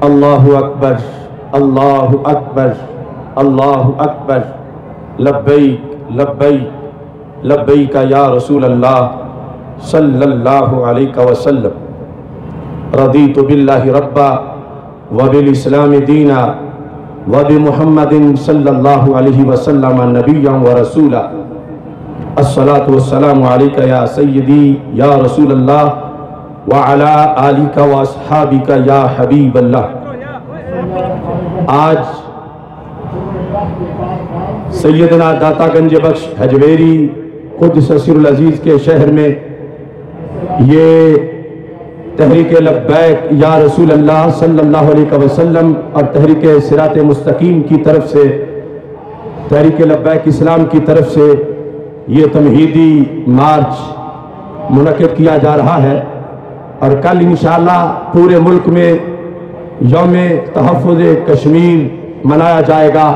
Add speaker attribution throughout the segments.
Speaker 1: اللہ اکبر اللہ اکبر اللہ اکبر لبیک لبیک لبیک یا رسول اللہ صلی اللہ علیہ وسلم رضیت باللہ ربا وبالاسلام دینا وبمحمد صلی اللہ علیہ وسلم نبیا ورسولا الصلاة والسلام علیکہ یا سیدی یا رسول اللہ وعلا آلکہ واصحابکہ یا حبیب اللہ۔ آج سیدنا داتا گنج بخش حجویری قدس سر العزیز کے شہر میں یہ تحریک لبیک یا رسول اللہ صلی اللہ علیہ وسلم اور تحریک سرات مستقیم کی طرف سے، تحریک لبیک اسلام کی طرف سے یہ تمہیدی مارچ منعقد کیا جا رہا ہے۔ اور کل انشاءاللہ پورے ملک میں یوم تحفظ کشمیر منایا جائے گا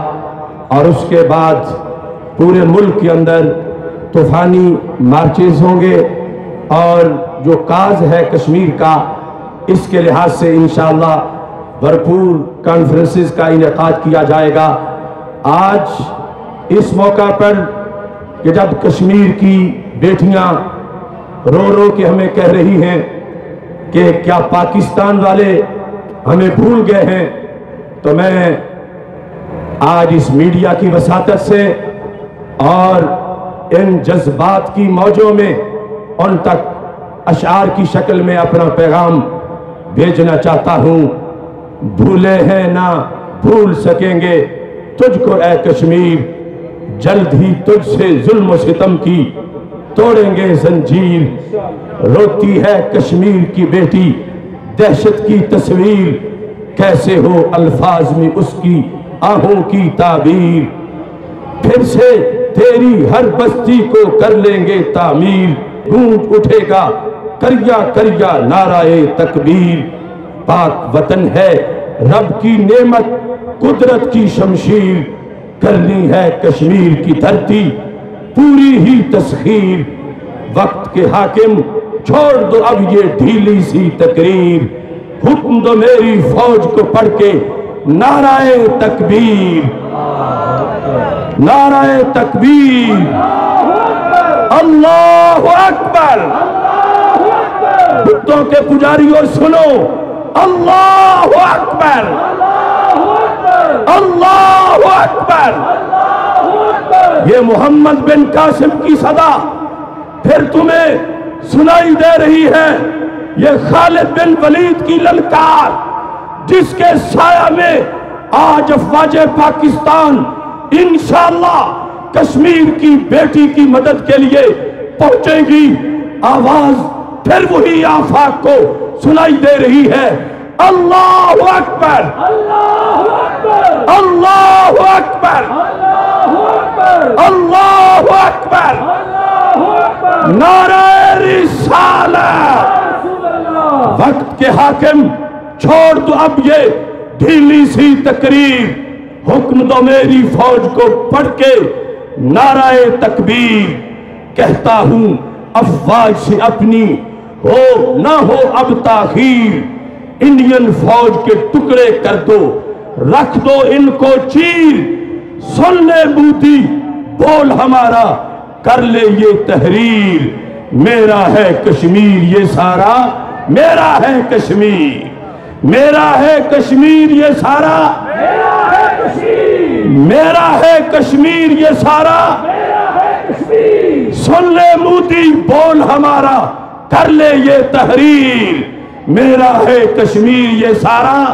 Speaker 1: اور اس کے بعد پورے ملک کے اندر طوفانی مارچز ہوں گے اور جو کاز ہے کشمیر کا، اس کے لحاظ سے انشاءاللہ بھرپور کانفرنسز کا انعقاد کیا جائے گا۔ آج اس موقع پر کہ جب کشمیر کی بیٹیاں رو رو کے ہمیں کہہ رہی ہیں کہ کیا پاکستان والے ہمیں بھول گئے ہیں؟ تو میں آج اس میڈیا کی وساطت سے اور ان جذبات کی موجوں میں ان تک اشعار کی شکل میں اپنا پیغام بھیجنا چاہتا ہوں۔ بھولے ہیں نہ بھول سکیں گے تجھ کو، اے کشمیر، جلد ہی تجھ سے ظلم و ستم کی توڑیں گے زنجیر۔ روتی ہے کشمیر کی بیٹی۔ دہشت کی تصویر۔ کیسے ہو الفاظ میں اس کی آہوں کی تعبیر۔ پھر سے تیری ہر بستی کو کر لیں گے تعمیر۔ گونج اٹھے گا۔ کریا کریا نعرہ تکبیر۔ پاک وطن ہے رب کی نعمت، قدرت کی شمشیر۔ کرنی ہے کشمیر کی دھرتی۔ پوری ہی تسخیر، وقت کے حاکم، چھوڑ دو اب یہ ڈھیلی سی تقریر۔ حکم دو میری فوج کو پڑھ کے نعرہ تکبیر۔ نعرہ تکبیر۔ اللہ اکبر۔ بتوں کے پجاریوں سنو۔ اللہ اکبر۔ اللہ اکبر۔ یہ محمد بن قاسم کی صدا پھر تمہیں سنائی دے رہی ہے۔ یہ خالد بن ولید کی للکار جس کے سایہ میں آج افواج پاکستان انشاءاللہ کشمیر کی بیٹی کی مدد کے لیے پہنچیں گی۔ آواز پھر وہی آفاق کو سنائی دے رہی ہے۔ اللہ اکبر۔ اللہ اکبر۔ اللہ اکبر۔ نعرہ رسالت وقت کے حاکم چھوڑ دو اب یہ ڈھیلی سی تقریر. حکم دو میری فوج کو پڑھ کے نعرہ تکبیر. کہتا ہوں افواج سے اپنی ہو نہ ہو اب تاخیر. انڈین فوج کے ٹکڑے کر دو رکھ دو ان کو چیر. سن لے بوتی بول ہمارا، کر لے یہ تحریر۔ میرا ہے کشمیر یہ سارا، میرا ہے کشمیر۔ میرا ہے کشمیر یہ سارا۔ میرا ہے کشمیر یہ سارا۔ سن لے موتی بول ہمارا، کر لے یہ تحریر۔ میرا ہے کشمیر یہ سارا۔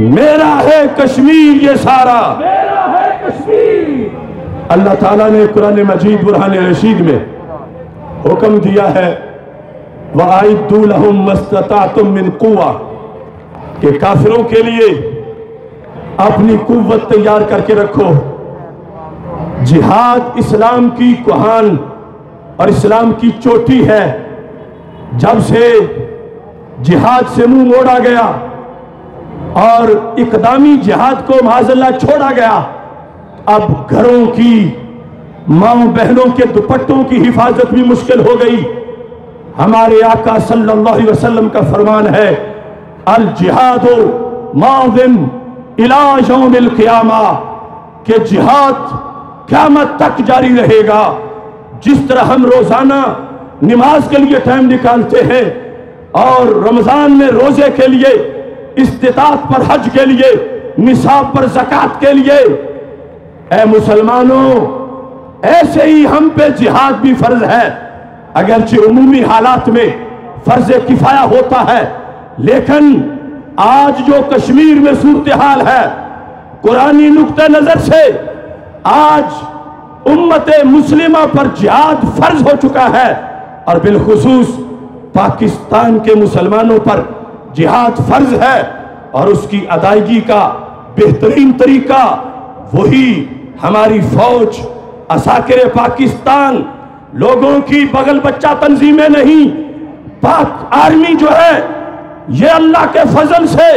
Speaker 1: میرا ہے کشمیر یہ سارا۔ اللہ تعالیٰ نے قرآن مجید برحان رشید میں حکم دیا ہے وَآئِدُّ لَهُمْ مَسْتَطَعْتُم مِّن قُوَّةِ۔ کہ کافروں کے لیے اپنی قوت تیار کر کے رکھو۔ جہاد اسلام کی کوہان اور اسلام کی چوٹی ہے۔ جب سے جہاد سے منہ موڑا گیا اور اقدامی جہاد کو معاذ اللہ چھوڑا گیا۔ اب گھروں کی ماں بہنوں کے دوپٹوں کی حفاظت بھی مشکل ہو گئی۔ ہمارے آقا صلی اللہ علیہ وسلم کا فرمان ہے، الجہاد معظم الى یوم القیامہ، کہ جہاد قیامت تک جاری رہے گا۔ جس طرح ہم روزانہ نماز کے لیے ٹائم نکالتے ہیں اور رمضان میں روزے کے لیے استطاعت پر حج کے لیے، نصاب پر زکات کے لیے۔ اے مسلمانوں، ایسے ہی ہم پہ جہاد بھی فرض ہے۔ اگرچہ عمومی حالات میں فرض کفایہ ہوتا ہے، لیکن آج جو کشمیر میں صورتحال ہے، قرآنی نقطہ نظر سے آج امت مسلمہ پر جہاد فرض ہو چکا ہے۔ اور بالخصوص پاکستان کے مسلمانوں پر جہاد فرض ہے اور اس کی ادائیگی کا بہترین طریقہ وہی ہماری فوج اساکر پاکستان، لوگوں کی بغل بچہ تنظیمیں نہیں، پاک آرمی جو ہے، یہ اللہ کے فضل سے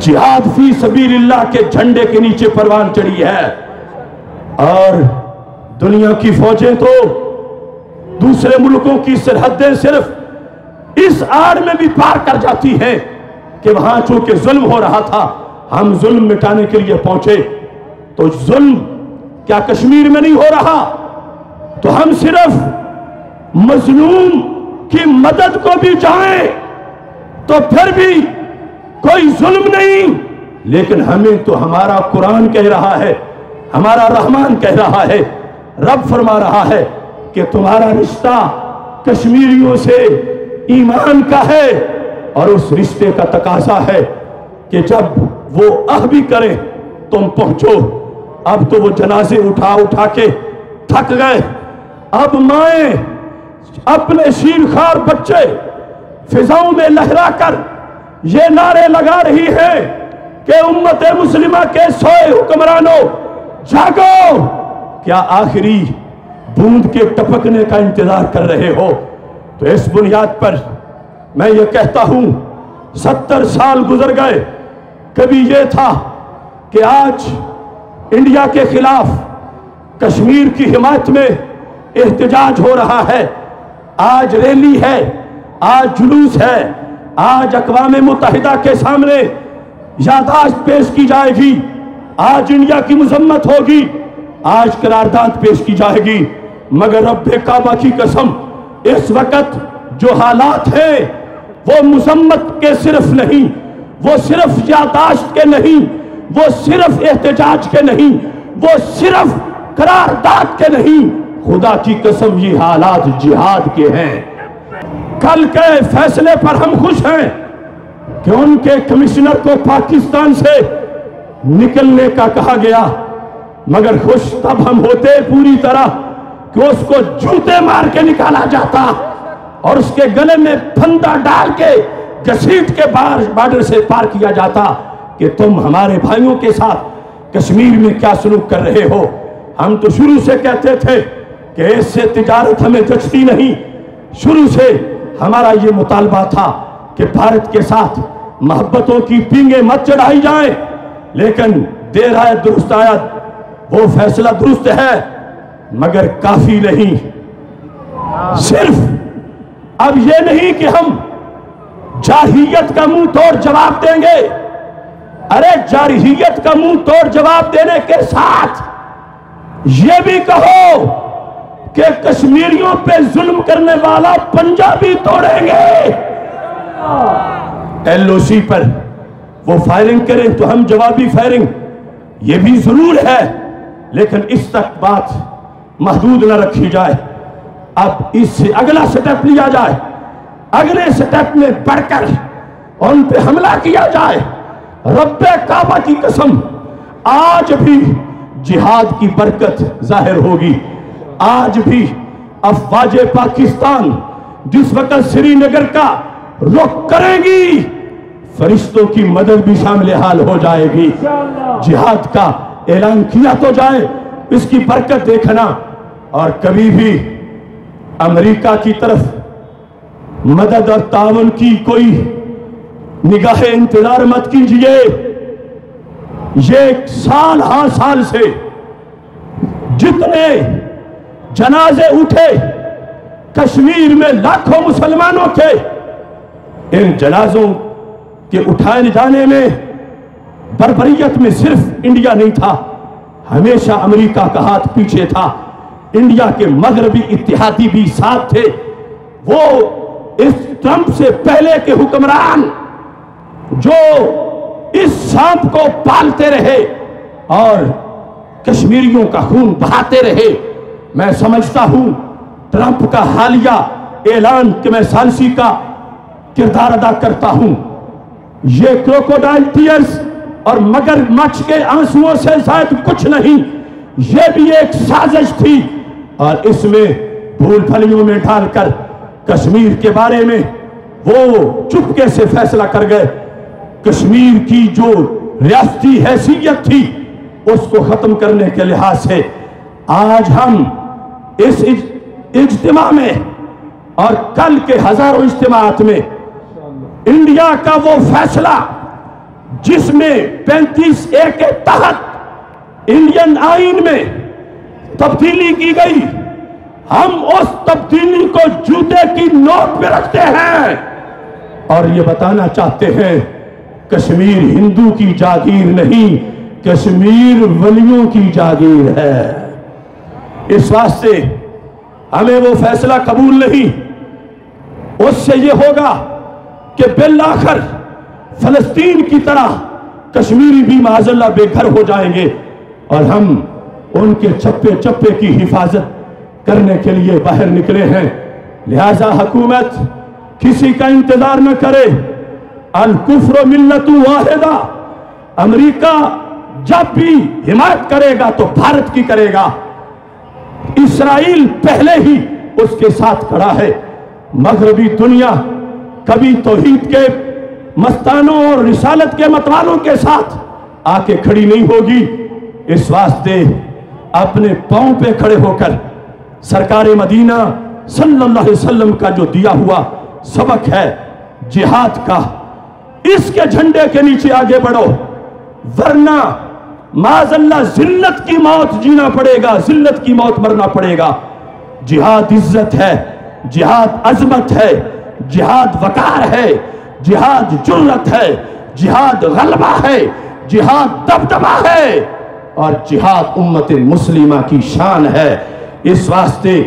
Speaker 1: جہاد فی سبیل اللہ کے جھنڈے کے نیچے پروان چڑھی ہے۔ اور دنیا کی فوجیں تو دوسرے ملکوں کی سرحدیں صرف اس آڑ میں بھی پار کر جاتی ہیں کہ وہاں چونکہ ظلم ہو رہا تھا، ہم ظلم مٹانے کے لیے پہنچے۔ تو ظلم کیا کشمیر میں نہیں ہو رہا؟ تو ہم صرف مظلوم کی مدد کو بھی جائیں تو پھر بھی کوئی ظلم نہیں۔ لیکن ہمیں تو ہمارا قرآن کہہ رہا ہے، ہمارا رحمان کہہ رہا ہے۔ رب فرما رہا ہے کہ تمہارا رشتہ کشمیریوں سے ایمان کا ہے اور اس رشتے کا تقاضا ہے کہ جب وہ اہ بھی کریں تم پہنچو۔ اب تو وہ جنازے اٹھا اٹھا کے تھک گئے۔ اب مائیں اپنے شیرخار بچے فضاؤں میں لہرا کر یہ نعرے لگا رہی ہے کہ امت مسلمہ کے سوئے حکمرانوں، جاگو۔ کیا آخری بوند کے ٹپکنے کا انتظار کر رہے ہو؟ تو اس بنیاد پر میں یہ کہتا ہوں، ستر سال گزر گئے، کبھی یہ تھا کہ آج انڈیا کے خلاف کشمیر کی حمایت میں احتجاج ہو رہا ہے۔ آج ریلی ہے، آج جلوس ہے، آج اقوام متحدہ کے سامنے یاداشت پیش کی جائے گی۔ آج انڈیا کی مذمت ہوگی، آج قرارداد پیش کی جائے گی۔ مگر رب کعبہ کی قسم اس وقت جو حالات ہیں، وہ مذمت کے صرف نہیں، وہ صرف یاداشت کے نہیں، وہ صرف احتجاج کے نہیں، وہ صرف قرارداد کے نہیں۔ خدا کی قسم، یہ حالات جہاد کے ہیں۔ کل کے فیصلے پر ہم خوش ہیں کہ ان کے کمشنر کو پاکستان سے نکلنے کا کہا گیا، مگر خوش تب ہم ہوتے پوری طرح۔ کہ اس کو جوتے مار کے نکالا جاتا اور اس کے گلے میں پھندا ڈال کے گسیٹ کے بارڈر سے پار کیا جاتا کہ تم ہمارے بھائیوں کے ساتھ کشمیر میں کیا سلوک کر رہے ہو؟ ہم تو شروع سے کہتے تھے کہ اس سے تجارت ہمیں جچتی نہیں۔ شروع سے ہمارا یہ مطالبہ تھا کہ بھارت کے ساتھ محبتوں کی پینگیں مت چڑھائی جائیں، لیکن دیر آئے درست آیت وہ فیصلہ درست ہے۔ مگر کافی نہیں۔ صرف اب یہ نہیں کہ ہم جاہیت کا منہ توڑ جواب دیں گے۔ ارے، جارحیت کا منہ توڑ جواب دینے کے ساتھ یہ بھی کہو کہ کشمیریوں پہ ظلم کرنے والا پنجابی توڑیں گے۔ ایل او سی پر وہ فائرنگ کریں تو ہم جوابی فائرنگ یہ بھی ضرور ہے۔ لیکن اس تک بات محدود نہ رکھی جائے۔ اب اس سے اگلا سٹیپ لیا جائے۔ اگلے سٹیپ میں بڑھ کر ان پہ حملہ کیا جائے۔ رب کعبہ کی قسم آج بھی جہاد کی برکت ظاہر ہوگی۔ آج بھی افواج پاکستان جس وقت سری نگر کا رخ کریں گی فرشتوں کی مدد بھی شامل حال ہو جائے گی۔ جہاد کا اعلان کیا تو جائے اس کی برکت دیکھنا اور کبھی بھی امریکہ کی طرف مدد اور تعاون کی کوئی نگاہ انتظار مت کیجیے۔ یہ سال ہاں سال سے جتنے جنازے اٹھے کشمیر میں لاکھوں مسلمانوں کے، ان جنازوں کہ اٹھائے جانے میں بربریت میں صرف انڈیا نہیں تھا، ہمیشہ امریکہ کا ہاتھ پیچھے تھا۔ انڈیا کے مغربی اتحادی بھی ساتھ تھے، وہ اس ٹرمپ سے پہلے کے حکمران جو اس سانپ کو پالتے رہے اور کشمیریوں کا خون بہاتے رہے۔ میں سمجھتا ہوں ٹرمپ کا حالیہ اعلان کہ میں سالسی کا کردار ادا کرتا ہوں۔ یہ کروکوڈائل ٹیئرز اور مگر مچ کے آنسوؤں سے زائد کچھ نہیں، یہ بھی ایک سازش تھی۔ اور اس میں بھول پھلیوں میں ڈال کر کشمیر کے بارے میں وہ چپکے سے فیصلہ کر گئے۔ کشمیر کی جو ریاستی حیثیت تھی، اس کو ختم کرنے کے لحاظ سے آج ہم اس اجتماع میں اور کل کے ہزاروں اجتماعات میں انڈیا کا وہ فیصلہ جس میں پینتیس اے کے تحت انڈین آئین میں تبدیلی کی گئی۔ ہم اس تبدیلی کو جوتے کی نوٹ پہ رکھتے ہیں۔ اور یہ بتانا چاہتے ہیں، کشمیر ہندو کی جاگیر نہیں، کشمیر ولیوں کی جاگیر ہے۔ اس واسطے ہمیں وہ فیصلہ قبول نہیں۔ اس سے یہ ہوگا کہ بالآخر فلسطین کی طرح کشمیری بھی معاذ اللہ بے گھر ہو جائیں گے اور ہم ان کے چپے چپے کی حفاظت کرنے کے لیے باہر نکلے ہیں۔ لہذا حکومت کسی کا انتظار نہ کرے۔ الکفر ملت واحدہ۔ امریکہ جب بھی حمایت کرے گا تو بھارت کی کرے گا۔ اسرائیل پہلے ہی اس کے ساتھ کھڑا ہے۔ مغربی دنیا کبھی توحید کے مستانوں اور رسالت کے متوالوں کے ساتھ آ کے کھڑی نہیں ہوگی۔ اس واسطے اپنے پاؤں پہ کھڑے ہو کر سرکار مدینہ صلی اللہ علیہ وسلم کا جو دیا ہوا سبق ہے، جہاد کا، اس کے جھنڈے کے نیچے آگے بڑھو۔ ورنہ معاذ اللہ ذلت کی موت جینا پڑے گا، ذلت کی موت مرنا پڑے گا۔ جہاد عزت ہے، جہاد عظمت ہے، جہاد وقار ہے، جہاد جرت ہے، جہاد غلبہ ہے، جہاد دبدبہ ہے۔ اور جہاد امت مسلمہ کی شان ہے۔ اس واسطے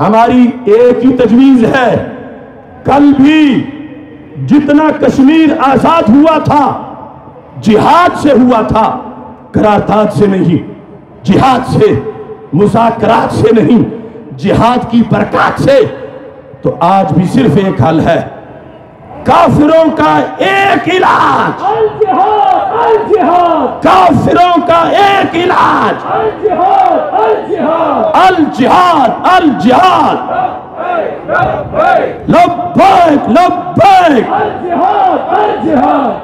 Speaker 1: ہماری ایک ہی تجویز ہے۔ کل بھی جتنا کشمیر آزاد ہوا تھا، جہاد سے ہوا تھا، قرارداد سے نہیں، جہاد سے، مذاکرات سے نہیں، جہاد کی برکات سے، تو آج بھی صرف ایک حل ہے۔ کافروں کا ایک علاج۔ کافروں کا ایک علاج۔ الجہاد الجہاد۔ لبیک لبیک۔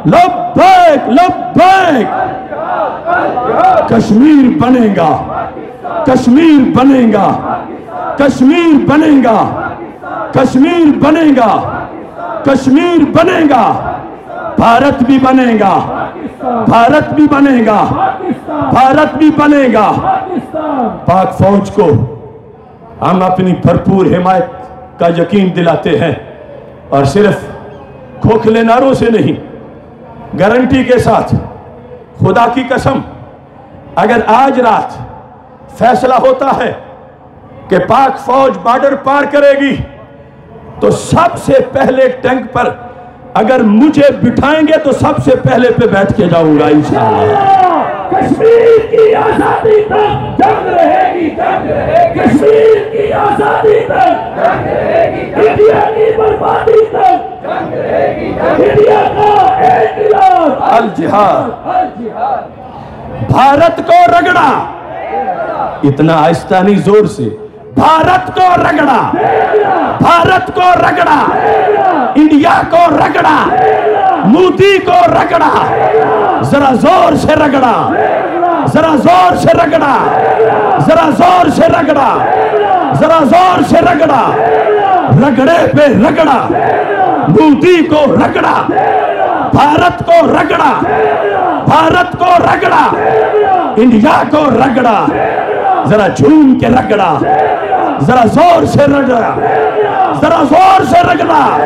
Speaker 1: لبیک لبیک۔ کشمیر بنے گا۔ کشمیر بنے گا۔ کشمیر بنے گا۔ کشمیر بنے گا۔ کشمیر بنے گا، بھارت بھی بنے گا، بھارت بھی بنے گا، بھارت بھی بنے گا۔ پاک فوج کو ہم اپنی بھرپور حمایت کا یقین دلاتے ہیں۔ اور صرف کھوکھلے ناروں سے نہیں، گارنٹی کے ساتھ خدا کی قسم، اگر آج رات فیصلہ ہوتا ہے کہ پاک فوج بارڈر پار کرے گی تو سب سے پہلے ٹینک پر اگر مجھے بٹھائیں گے تو سب سے پہلے پہ بیٹھ کے جاؤں گا انشاءاللہ۔
Speaker 2: کشمیر کی آزادی تک جنگ رہے گی کشمیر کی آزادی تک انڈیا کی بربادی تک انڈیا کا علاج
Speaker 1: الجہاد۔ بھارت کو رگڑا۔ اتنا آہستہ نہیں زور سے۔ بھارت کو رگڑا۔ بھارت کو رگڑا۔ انڈیا کو رگڑا۔ مودی کو رگڑا۔ ذرا زور سے رگڑا۔ ذرا زور سے رگڑا۔ ذرا زور سے رگڑا۔ ذرا زور سے رگڑا۔ رگڑے پہ رگڑا۔ مودی کو رگڑا۔ بھارت کو رگڑا۔ بھارت کو رگڑا۔ انڈیا کو رگڑا۔ ذرا جھوم کے رگڑا۔ ذرا زور سے رگڑا۔ ذرا زور سے رگڑا۔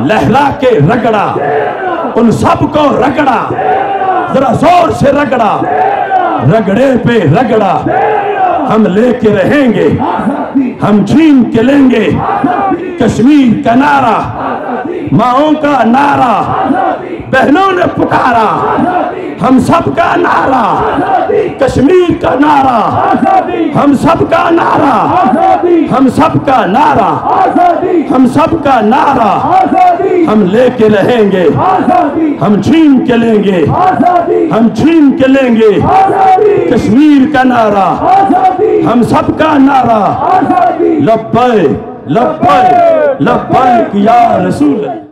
Speaker 1: لہرا کے رگڑا۔ ان سب کو رگڑا۔ ذرا زور سے رگڑا۔ رگڑے پہ رگڑا۔ ہم لے کے رہیں گے۔ ہم چھین کے لیں گے۔ کشمیر کا نعرہ۔ ماؤں کا نعرہ بہنوں نے پکارا۔ ہم سب کا نعرہ۔ کشمیر کا نعرہ۔ ہم سب کا نعرہ۔ ہم سب کا نعرہ۔ ہم سب کا نعرہ۔ ہم لے کے رہیں گے۔ ہم چھین کے لیں گے۔ ہم چھین کے لیں گے۔ کشمیر کا نعرہ۔ ہم سب کا نعرہ۔ لبے لبے لبیک یا رسول اللہ.